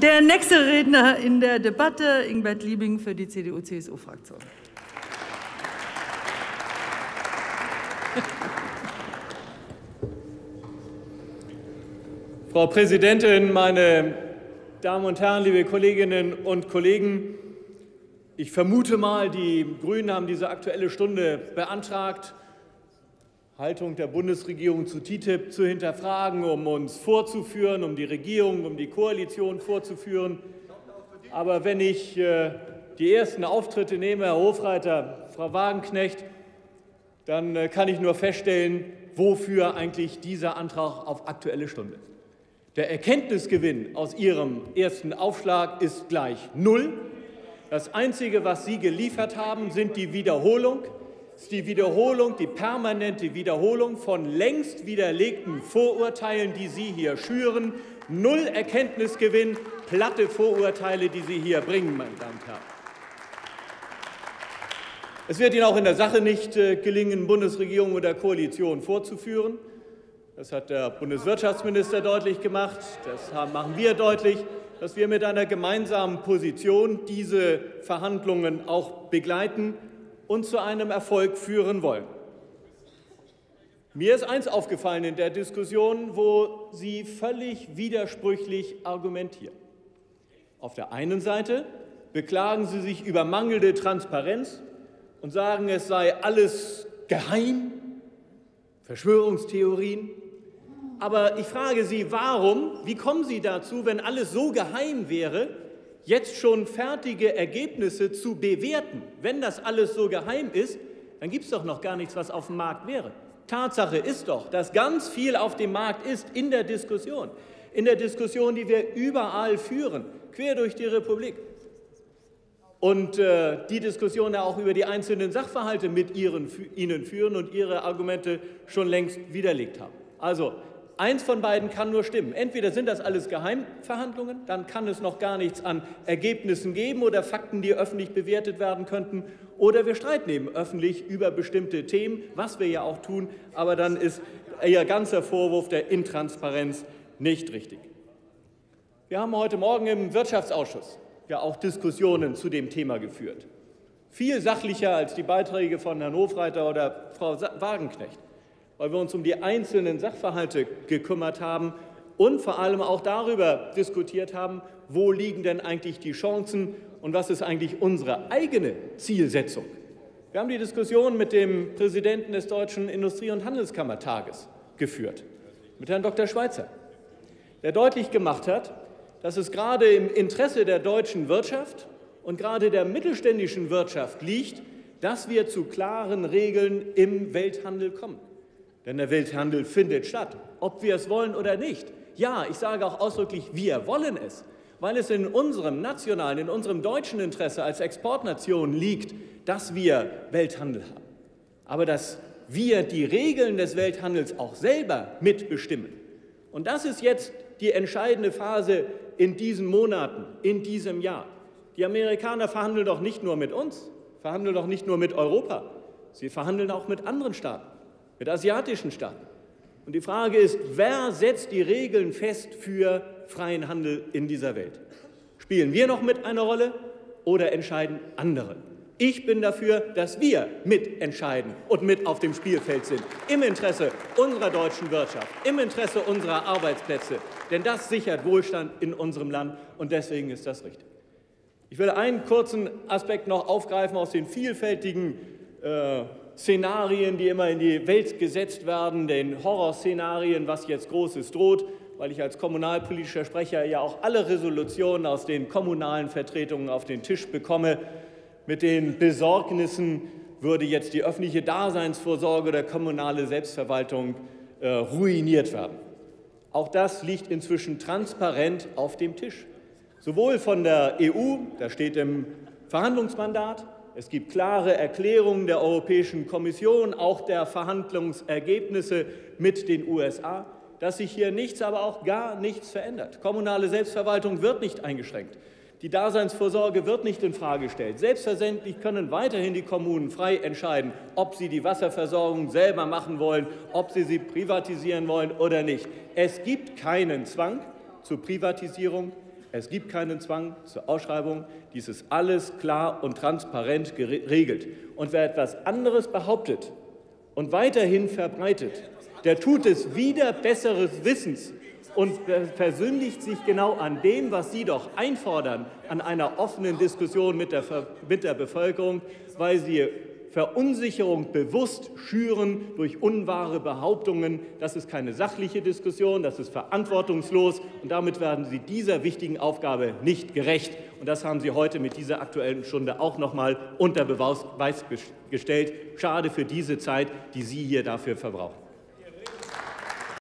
Der nächste Redner in der Debatte, Ingbert Liebing für die CDU-CSU-Fraktion. Frau Präsidentin, meine Damen und Herren, liebe Kolleginnen und Kollegen! Ich vermute mal, die Grünen haben diese Aktuelle Stunde beantragt, Haltung der Bundesregierung zu TTIP zu hinterfragen, um uns vorzuführen, um die Regierung, um die Koalition vorzuführen. Aber wenn ich äh, die ersten Auftritte nehme, Herr Hofreiter, Frau Wagenknecht, dann äh, kann ich nur feststellen, wofür eigentlich dieser Antrag auf Aktuelle Stunde. Der Erkenntnisgewinn aus Ihrem ersten Aufschlag ist gleich null. Das Einzige, was Sie geliefert haben, sind die Wiederholung, ist die Wiederholung, die permanente Wiederholung von längst widerlegten Vorurteilen, die Sie hier schüren. Null Erkenntnisgewinn, platte Vorurteile, die Sie hier bringen, meine Damen und Herren. Es wird Ihnen auch in der Sache nicht äh, gelingen, Bundesregierung oder Koalition vorzuführen. Das hat der Bundeswirtschaftsminister deutlich gemacht. Das machen wir deutlich, dass wir mit einer gemeinsamen Position diese Verhandlungen auch begleiten und zu einem Erfolg führen wollen. Mir ist eins aufgefallen in der Diskussion, wo Sie völlig widersprüchlich argumentieren. Auf der einen Seite beklagen Sie sich über mangelnde Transparenz und sagen, es sei alles geheim, Verschwörungstheorien. Aber ich frage Sie, warum, wie kommen Sie dazu, wenn alles so geheim wäre, jetzt schon fertige Ergebnisse zu bewerten? Wenn das alles so geheim ist, dann gibt es doch noch gar nichts, was auf dem Markt wäre. Tatsache ist doch, dass ganz viel auf dem Markt ist in der Diskussion, in der Diskussion, die wir überall führen, quer durch die Republik. Und äh, die Diskussion auch über die einzelnen Sachverhalte mit ihren, Ihnen führen und Ihre Argumente schon längst widerlegt haben. Also Eins von beiden kann nur stimmen. Entweder sind das alles Geheimverhandlungen, dann kann es noch gar nichts an Ergebnissen geben oder Fakten, die öffentlich bewertet werden könnten, oder wir streiten eben öffentlich über bestimmte Themen, was wir ja auch tun, aber dann ist Ihr ganzer Vorwurf der Intransparenz nicht richtig. Wir haben heute Morgen im Wirtschaftsausschuss ja auch Diskussionen zu dem Thema geführt. Viel sachlicher als die Beiträge von Herrn Hofreiter oder Frau Wagenknecht weil wir uns um die einzelnen Sachverhalte gekümmert haben und vor allem auch darüber diskutiert haben, wo liegen denn eigentlich die Chancen und was ist eigentlich unsere eigene Zielsetzung. Wir haben die Diskussion mit dem Präsidenten des Deutschen Industrie- und Handelskammertages geführt, mit Herrn Dr. Schweitzer, der deutlich gemacht hat, dass es gerade im Interesse der deutschen Wirtschaft und gerade der mittelständischen Wirtschaft liegt, dass wir zu klaren Regeln im Welthandel kommen. Denn der Welthandel findet statt, ob wir es wollen oder nicht. Ja, ich sage auch ausdrücklich, wir wollen es, weil es in unserem nationalen, in unserem deutschen Interesse als Exportnation liegt, dass wir Welthandel haben. Aber dass wir die Regeln des Welthandels auch selber mitbestimmen. Und das ist jetzt die entscheidende Phase in diesen Monaten, in diesem Jahr. Die Amerikaner verhandeln doch nicht nur mit uns, verhandeln doch nicht nur mit Europa, sie verhandeln auch mit anderen Staaten mit asiatischen Staaten. Und die Frage ist, wer setzt die Regeln fest für freien Handel in dieser Welt? Spielen wir noch mit einer Rolle oder entscheiden andere? Ich bin dafür, dass wir mitentscheiden und mit auf dem Spielfeld sind, im Interesse unserer deutschen Wirtschaft, im Interesse unserer Arbeitsplätze. Denn das sichert Wohlstand in unserem Land und deswegen ist das richtig. Ich will einen kurzen Aspekt noch aufgreifen aus den vielfältigen äh, Szenarien, die immer in die Welt gesetzt werden, den Horrorszenarien, was jetzt Großes droht, weil ich als kommunalpolitischer Sprecher ja auch alle Resolutionen aus den kommunalen Vertretungen auf den Tisch bekomme. Mit den Besorgnissen würde jetzt die öffentliche Daseinsvorsorge der kommunale Selbstverwaltung äh, ruiniert werden. Auch das liegt inzwischen transparent auf dem Tisch. Sowohl von der EU, da steht im Verhandlungsmandat, es gibt klare Erklärungen der Europäischen Kommission, auch der Verhandlungsergebnisse mit den USA, dass sich hier nichts, aber auch gar nichts verändert. Kommunale Selbstverwaltung wird nicht eingeschränkt. Die Daseinsvorsorge wird nicht in Frage gestellt. Selbstverständlich können weiterhin die Kommunen frei entscheiden, ob sie die Wasserversorgung selber machen wollen, ob sie sie privatisieren wollen oder nicht. Es gibt keinen Zwang zur Privatisierung. Es gibt keinen Zwang zur Ausschreibung. Dies ist alles klar und transparent geregelt. Und wer etwas anderes behauptet und weiterhin verbreitet, der tut es wieder besseres Wissens und versündigt sich genau an dem, was Sie doch einfordern, an einer offenen Diskussion mit der, mit der Bevölkerung, weil Sie Verunsicherung bewusst schüren durch unwahre Behauptungen. Das ist keine sachliche Diskussion, das ist verantwortungslos und damit werden Sie dieser wichtigen Aufgabe nicht gerecht. Und das haben Sie heute mit dieser Aktuellen Stunde auch noch mal unter Beweis gestellt. Schade für diese Zeit, die Sie hier dafür verbrauchen.